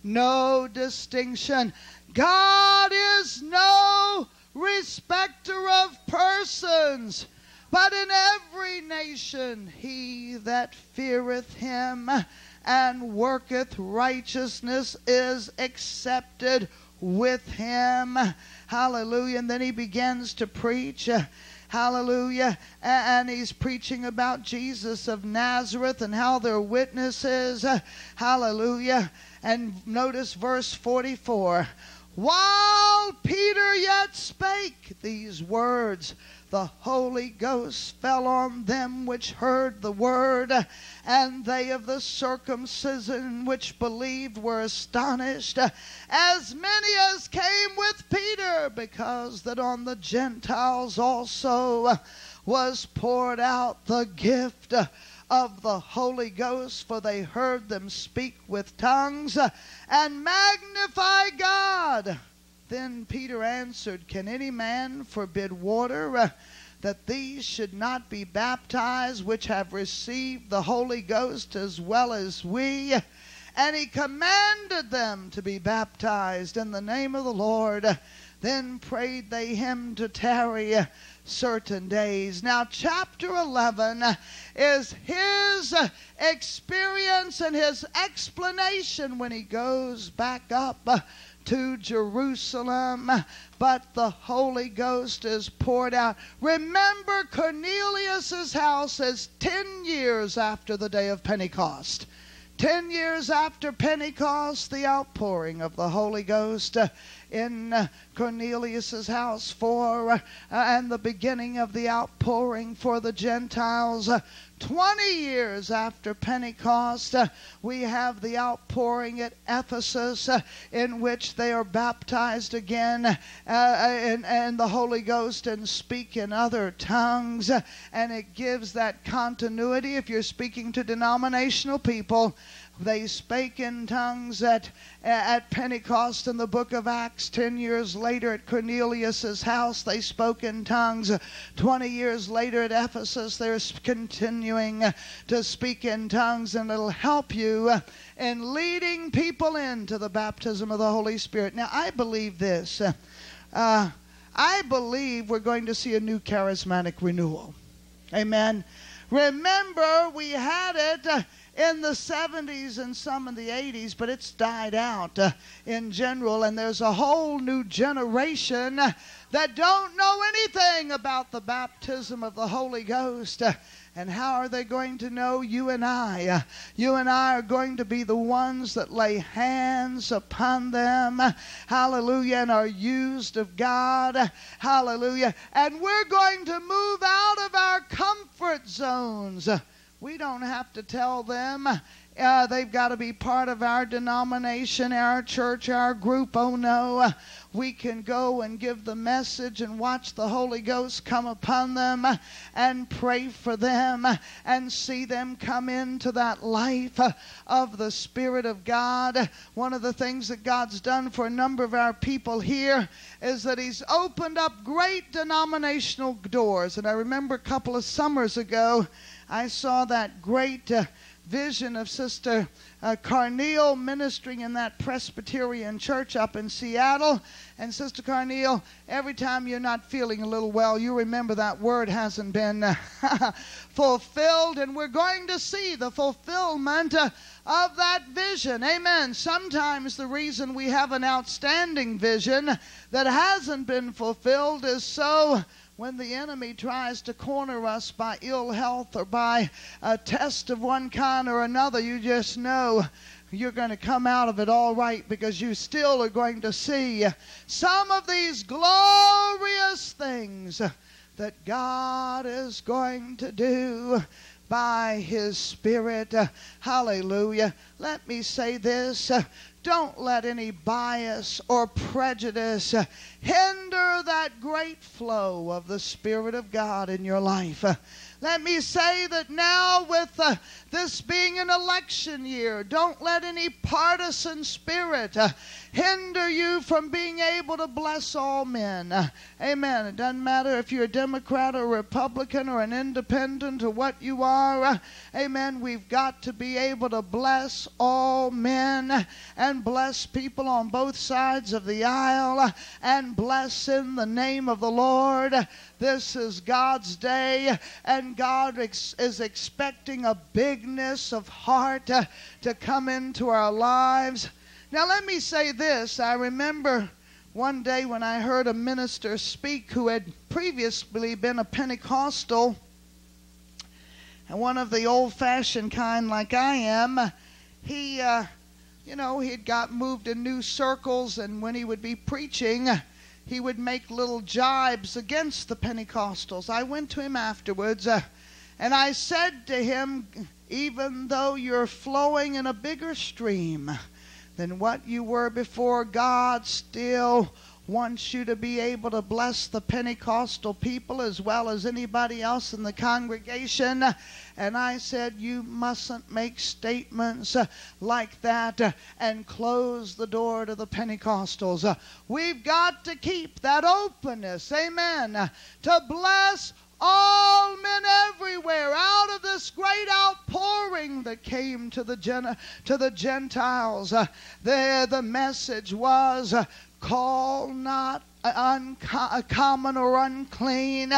no distinction. God is no respecter of persons. But in every nation he that feareth him and worketh righteousness is accepted with him. Hallelujah. And then he begins to preach. Hallelujah. And he's preaching about Jesus of Nazareth and how they're witnesses. Hallelujah. And notice verse 44. While Peter yet spake these words, the Holy Ghost fell on them which heard the word, and they of the circumcision which believed were astonished, as many as came with Peter, because that on the Gentiles also was poured out the gift of the Holy Ghost, for they heard them speak with tongues and magnify God. Then Peter answered, Can any man forbid water uh, that these should not be baptized, which have received the Holy Ghost as well as we? And he commanded them to be baptized in the name of the Lord. Then prayed they him to tarry certain days. Now, chapter 11 is his experience and his explanation when he goes back up to Jerusalem, but the Holy Ghost is poured out. Remember, Cornelius's house is 10 years after the day of Pentecost. Ten years after Pentecost, the outpouring of the Holy Ghost in uh, Cornelius's house for uh, and the beginning of the outpouring for the Gentiles. 20 years after Pentecost, uh, we have the outpouring at Ephesus uh, in which they are baptized again uh, in, in, the Holy Ghost and speak in other tongues. and it gives that continuity if you're speaking to denominational people. They spake in tongues at, at Pentecost in the book of Acts. Ten years later at Cornelius's house, they spoke in tongues. Twenty years later at Ephesus, they're continuing to speak in tongues, and it'll help you in leading people into the baptism of the Holy Spirit. Now, I believe this. Uh, I believe we're going to see a new charismatic renewal. Amen. Remember, we had it in the 70s and some in the 80s, but it's died out uh, in general, and there's a whole new generation that don't know anything about the baptism of the Holy Ghost. Uh, and how are they going to know you and I? Uh, you and I are going to be the ones that lay hands upon them. Hallelujah. And are used of God. Hallelujah. And we're going to move out of our comfort zones. We don't have to tell them uh, they've got to be part of our denomination, our church, our group. Oh no. We can go and give the message and watch the Holy Ghost come upon them and pray for them and see them come into that life of the Spirit of God. One of the things that God's done for a number of our people here is that He's opened up great denominational doors. And I remember a couple of summers ago, I saw that great uh, vision of Sister uh, Carneal ministering in that Presbyterian church up in Seattle. And Sister Carneal, every time you're not feeling a little well, you remember that word hasn't been uh, fulfilled. And we're going to see the fulfillment uh, of that vision. Amen. Sometimes the reason we have an outstanding vision that hasn't been fulfilled is so when the enemy tries to corner us by ill health or by a test of one kind or another, you just know you're going to come out of it all right because you still are going to see some of these glorious things that God is going to do by His Spirit. Hallelujah. Let me say this. Don't let any bias or prejudice hinder that great flow of the Spirit of God in your life. Let me say that now, with uh, this being an election year, don't let any partisan spirit uh, hinder you from being able to bless all men. Uh, amen. It doesn't matter if you're a Democrat or a Republican or an independent or what you are. Uh, amen. We've got to be able to bless all men and bless people on both sides of the aisle uh, and bless in the name of the Lord. This is God's day, and God ex- is expecting a bigness of heart to come into our lives. Now, let me say this. I remember one day when I heard a minister speak who had previously been a Pentecostal and one of the old fashioned kind like I am. He, uh, you know, he'd got moved in new circles, and when he would be preaching, he would make little jibes against the Pentecostals. I went to him afterwards uh, and I said to him, even though you're flowing in a bigger stream than what you were before, God still wants you to be able to bless the Pentecostal people as well as anybody else in the congregation. And I said, You mustn't make statements like that and close the door to the Pentecostals. We've got to keep that openness, amen, to bless all men everywhere out of this great outpouring that came to the gen- to the Gentiles. Uh, there, the message was, uh, "Call not uncommon or unclean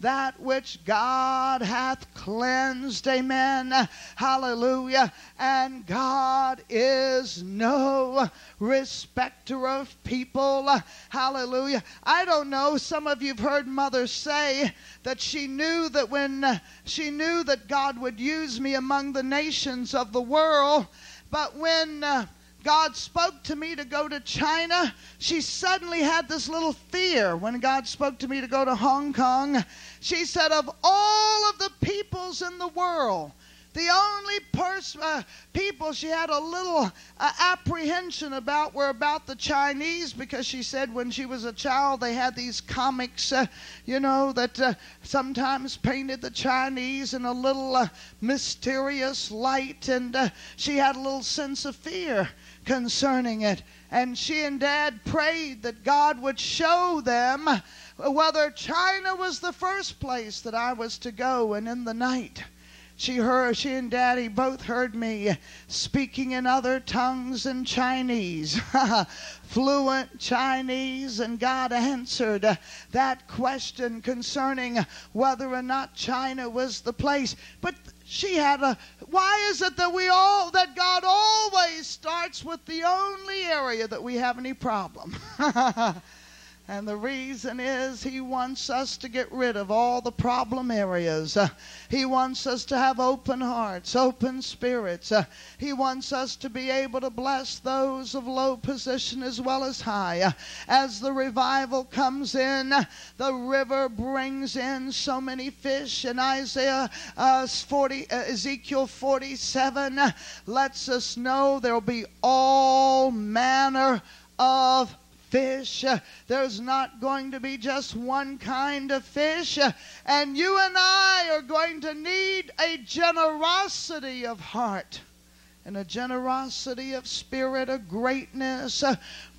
that which God hath cleansed. Amen. Hallelujah. And God is no respecter of people. Hallelujah. I don't know. Some of you've heard Mother say that she knew that when she knew that God would use me among the nations of the world, but when uh, God spoke to me to go to China, she suddenly had this little fear. When God spoke to me to go to Hong Kong, she said, Of all of the peoples in the world, the only pers- uh, people she had a little uh, apprehension about were about the Chinese because she said when she was a child they had these comics, uh, you know, that uh, sometimes painted the Chinese in a little uh, mysterious light, and uh, she had a little sense of fear concerning it. And she and Dad prayed that God would show them whether China was the first place that I was to go. And in the night, she heard she and daddy both heard me speaking in other tongues in chinese fluent chinese and god answered that question concerning whether or not china was the place but she had a why is it that we all that god always starts with the only area that we have any problem And the reason is He wants us to get rid of all the problem areas. Uh, he wants us to have open hearts, open spirits. Uh, he wants us to be able to bless those of low position as well as high. Uh, as the revival comes in, the river brings in so many fish. And Isaiah uh, 40, uh, Ezekiel 47 lets us know there'll be all manner of fish. There's not going to be just one kind of fish. And you and I are going to need a generosity of heart and a generosity of spirit, a greatness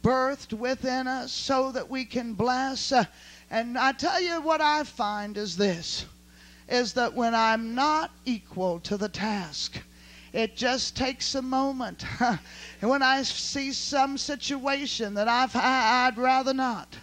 birthed within us so that we can bless. And I tell you what I find is this is that when I'm not equal to the task, it just takes a moment. and when I see some situation that I've I'd rather not,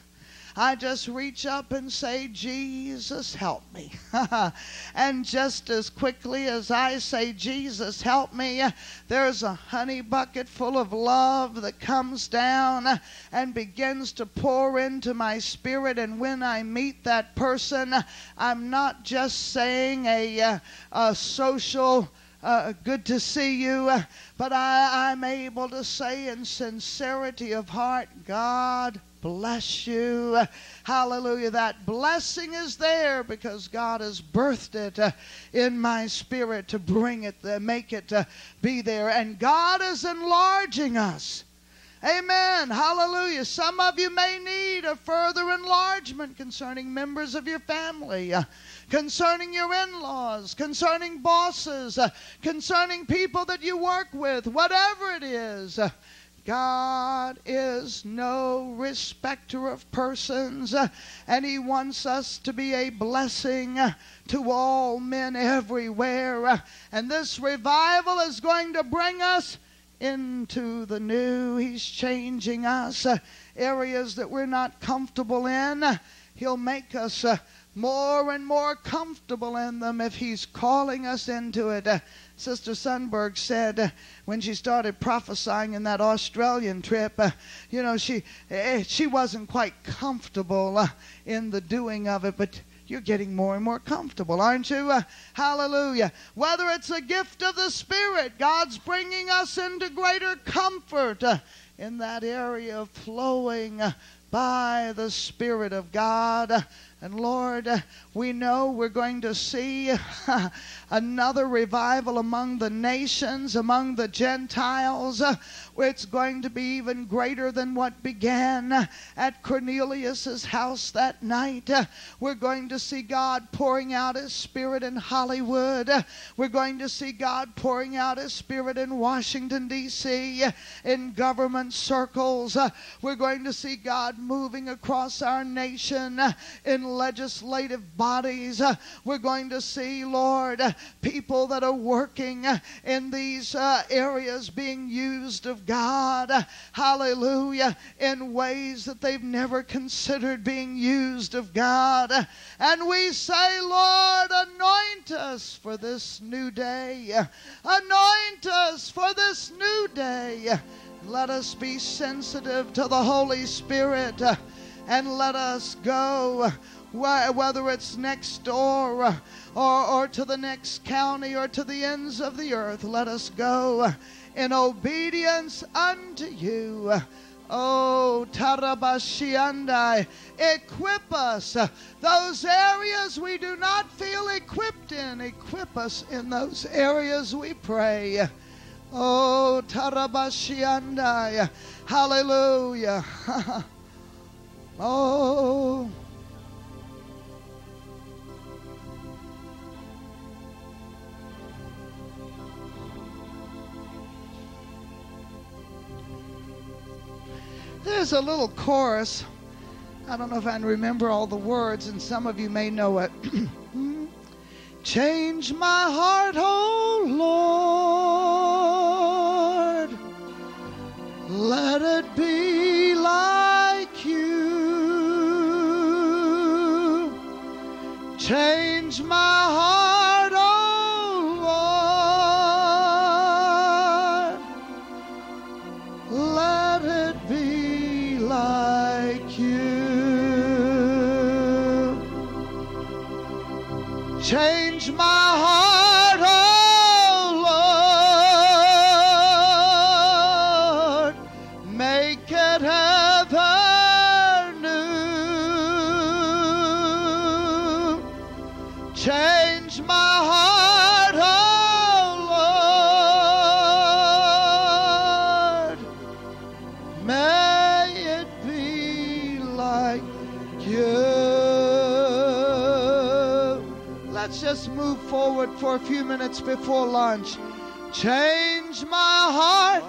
I just reach up and say, Jesus, help me. and just as quickly as I say, Jesus, help me, there's a honey bucket full of love that comes down and begins to pour into my spirit. And when I meet that person, I'm not just saying a, uh, a social uh, good to see you. Uh, but I, I'm able to say in sincerity of heart, God bless you. Hallelujah. That blessing is there because God has birthed it uh, in my spirit to bring it, uh, make it uh, be there. And God is enlarging us. Amen. Hallelujah. Some of you may need a further enlargement concerning members of your family. Concerning your in laws, concerning bosses, uh, concerning people that you work with, whatever it is. Uh, God is no respecter of persons, uh, and He wants us to be a blessing to all men everywhere. And this revival is going to bring us into the new. He's changing us, areas that we're not comfortable in. He'll make us more and more comfortable in them if He's calling us into it. Uh, Sister Sundberg said uh, when she started prophesying in that Australian trip, uh, you know, she eh, she wasn't quite comfortable uh, in the doing of it, but you're getting more and more comfortable, aren't you? Uh, hallelujah. Whether it's a gift of the Spirit, God's bringing us into greater comfort uh, in that area of flowing uh, by the Spirit of God. And Lord, we know we're going to see another revival among the nations, among the Gentiles. It's going to be even greater than what began at Cornelius's house that night. We're going to see God pouring out His Spirit in Hollywood. We're going to see God pouring out His Spirit in Washington, D.C., in government circles. We're going to see God moving across our nation in legislative bodies. We're going to see, Lord, people that are working in these uh, areas being used of God, hallelujah, in ways that they've never considered being used of God. And we say, Lord, anoint us for this new day. Anoint us for this new day. Let us be sensitive to the Holy Spirit and let us go whether it's next door or, or to the next county or to the ends of the earth, let us go in obedience unto you. Oh, Tarabashiandai, equip us. Those areas we do not feel equipped in, equip us in those areas we pray. Oh, Tarabashiandai, hallelujah. oh. There's a little chorus. I don't know if I can remember all the words, and some of you may know it. Change my heart, oh Lord. Let it be like you. Change my for a few minutes before lunch. Change my heart,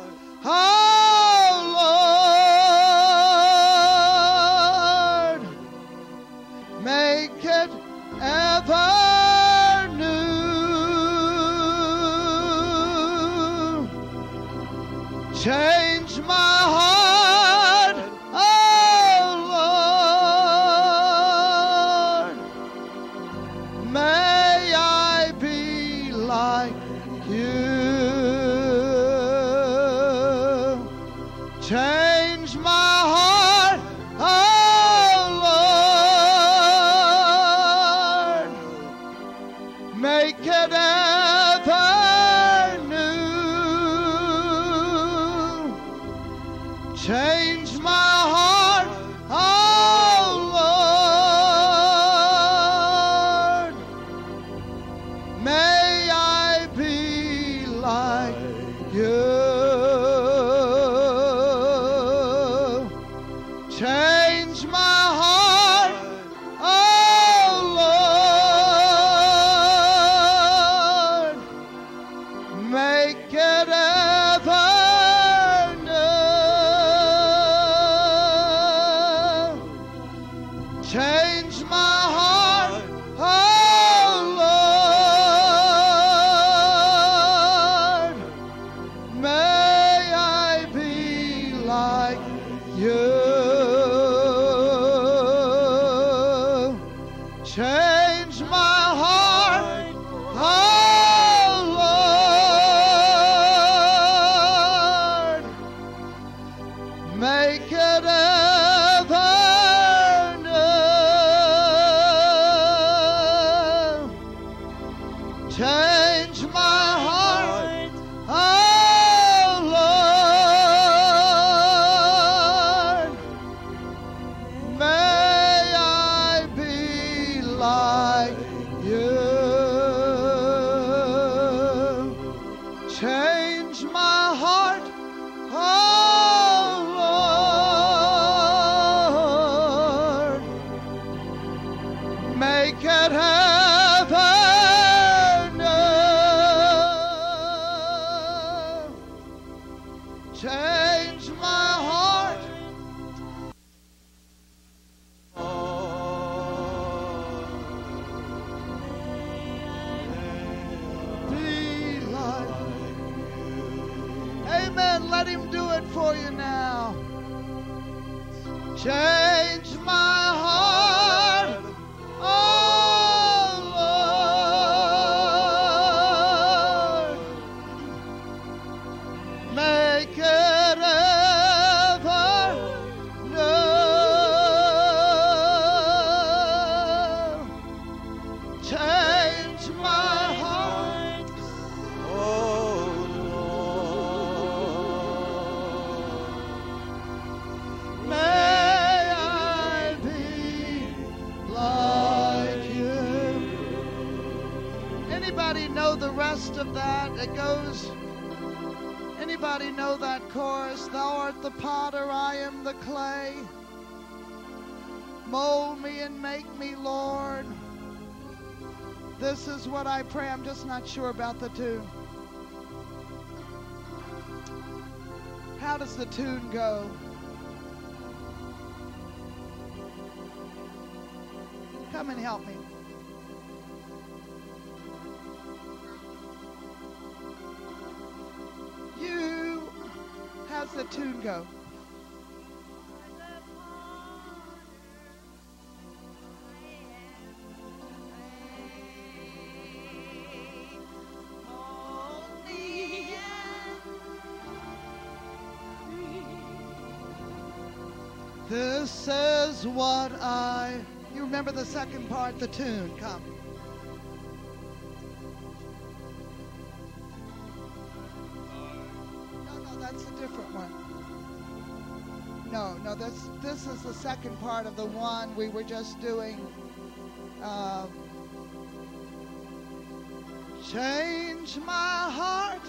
rest of that, it goes. Anybody know that chorus? Thou art the potter, I am the clay. Mold me and make me, Lord. This is what I pray. I'm just not sure about the tune. How does the tune go? Come and help me. go. This is what I. You remember the second part, the tune. Come. second part of the one we were just doing. Uh, Change my heart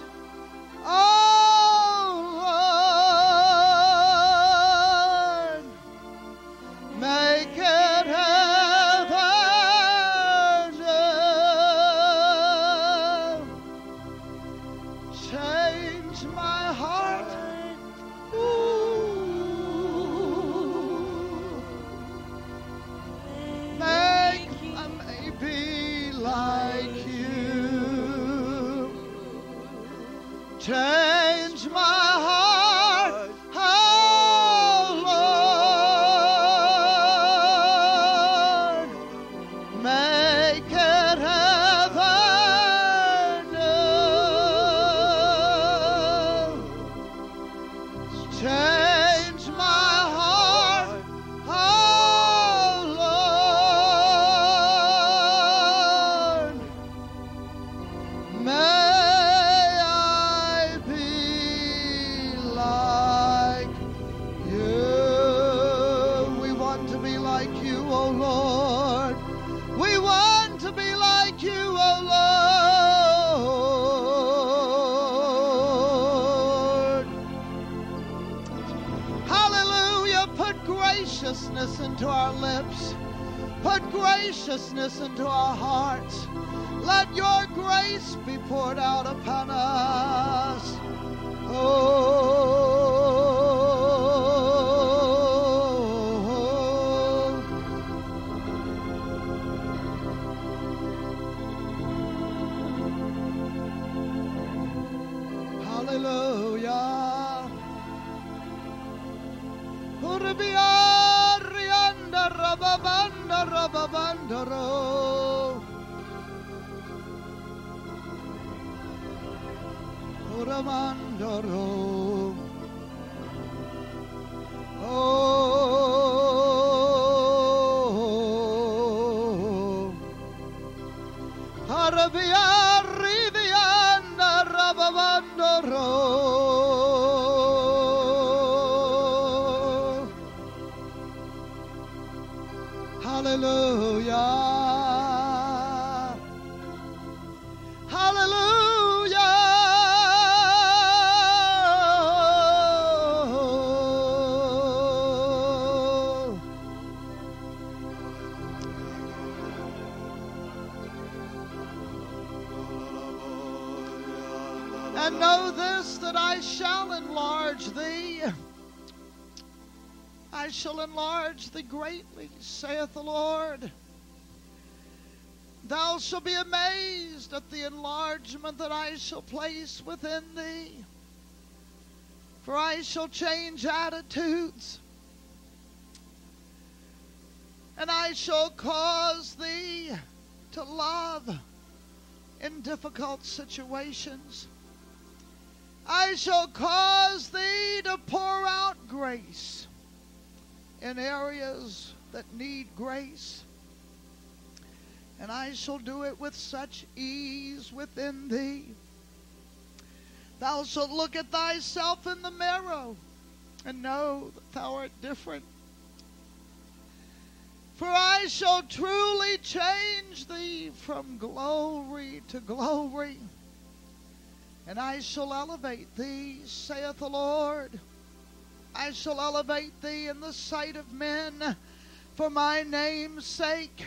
greatly, saith the Lord. Thou shalt be amazed at the enlargement that I shall place within thee. For I shall change attitudes, and I shall cause thee to love in difficult situations. I shall cause thee to pour out grace in areas that need grace. And I shall do it with such ease within thee. Thou shalt look at thyself in the mirror and know that thou art different. For I shall truly change thee from glory to glory. And I shall elevate thee, saith the Lord. I shall elevate thee in the sight of men for my name's sake.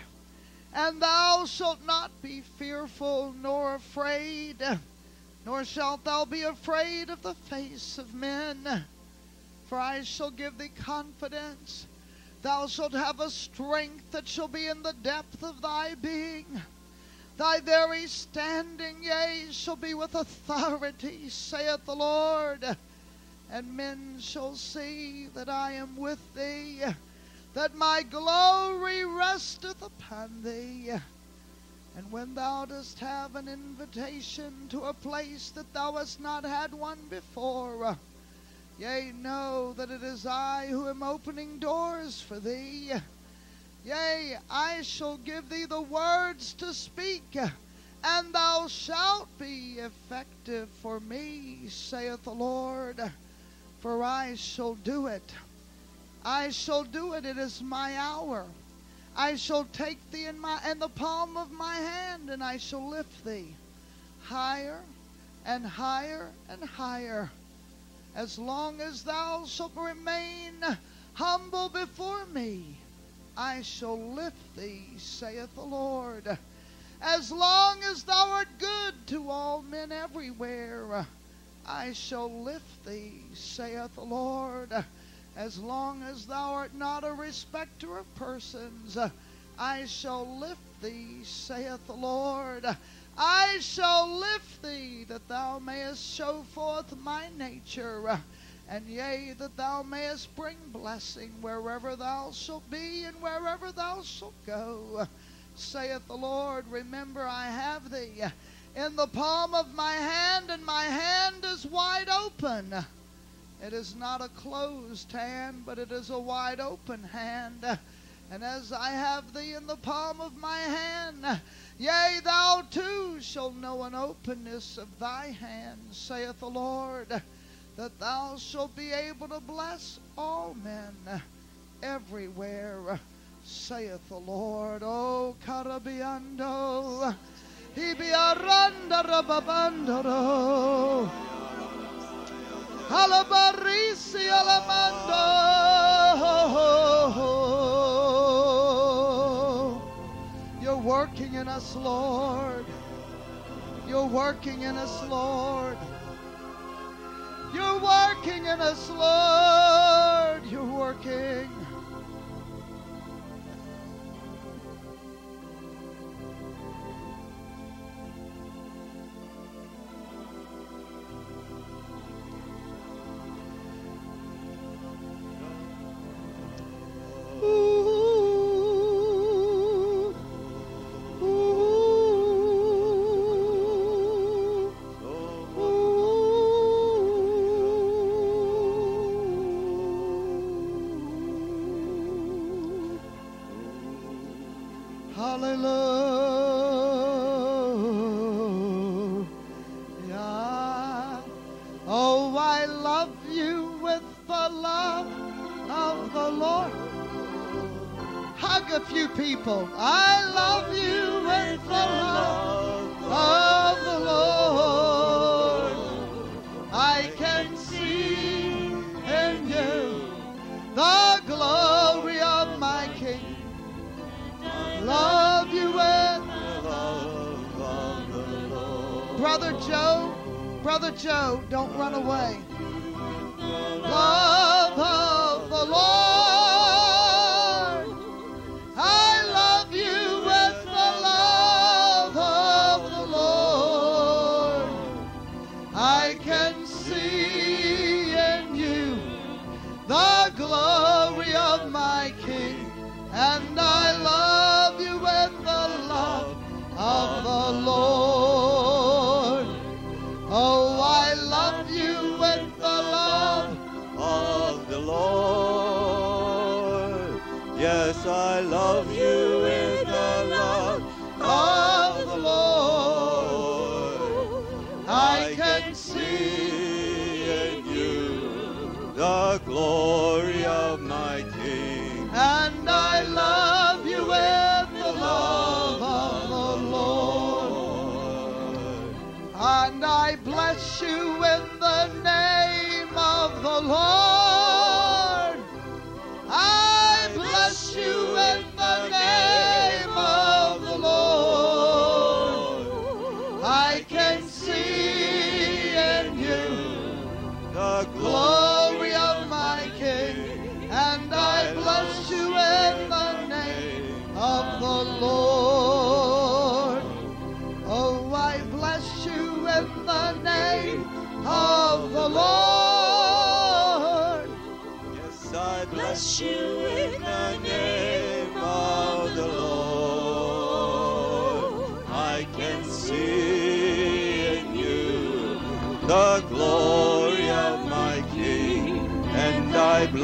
And thou shalt not be fearful nor afraid, nor shalt thou be afraid of the face of men. For I shall give thee confidence. Thou shalt have a strength that shall be in the depth of thy being. Thy very standing, yea, shall be with authority, saith the Lord. And men shall see that I am with thee that my glory resteth upon thee. And when thou dost have an invitation to a place that thou hast not had one before, yea, know that it is I who am opening doors for thee. Yea, I shall give thee the words to speak, and thou shalt be effective for me, saith the Lord, for I shall do it. I shall do it. It is my hour. I shall take thee in my in the palm of my hand, and I shall lift thee higher and higher and higher. As long as thou shalt remain humble before me, I shall lift thee, saith the Lord. As long as thou art good to all men everywhere, I shall lift thee, saith the Lord as long as thou art not a respecter of persons, I shall lift thee, saith the Lord. I shall lift thee that thou mayest show forth my nature, and yea, that thou mayest bring blessing wherever thou shalt be and wherever thou shalt go. Saith the Lord, remember I have thee in the palm of my hand, and my hand is wide open. It is not a closed hand, but it is a wide open hand. And as I have thee in the palm of my hand, yea, thou too shalt know an openness of thy hand, saith the Lord, that thou shalt be able to bless all men everywhere, saith the Lord. Oh, o Carabiando, Hibiaranda Rababandoro. Alabarisi alamando. You're working in us, Lord. You're working in us, Lord. You're working in us, Lord. You're working. Joe. Don't run away.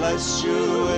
Bless you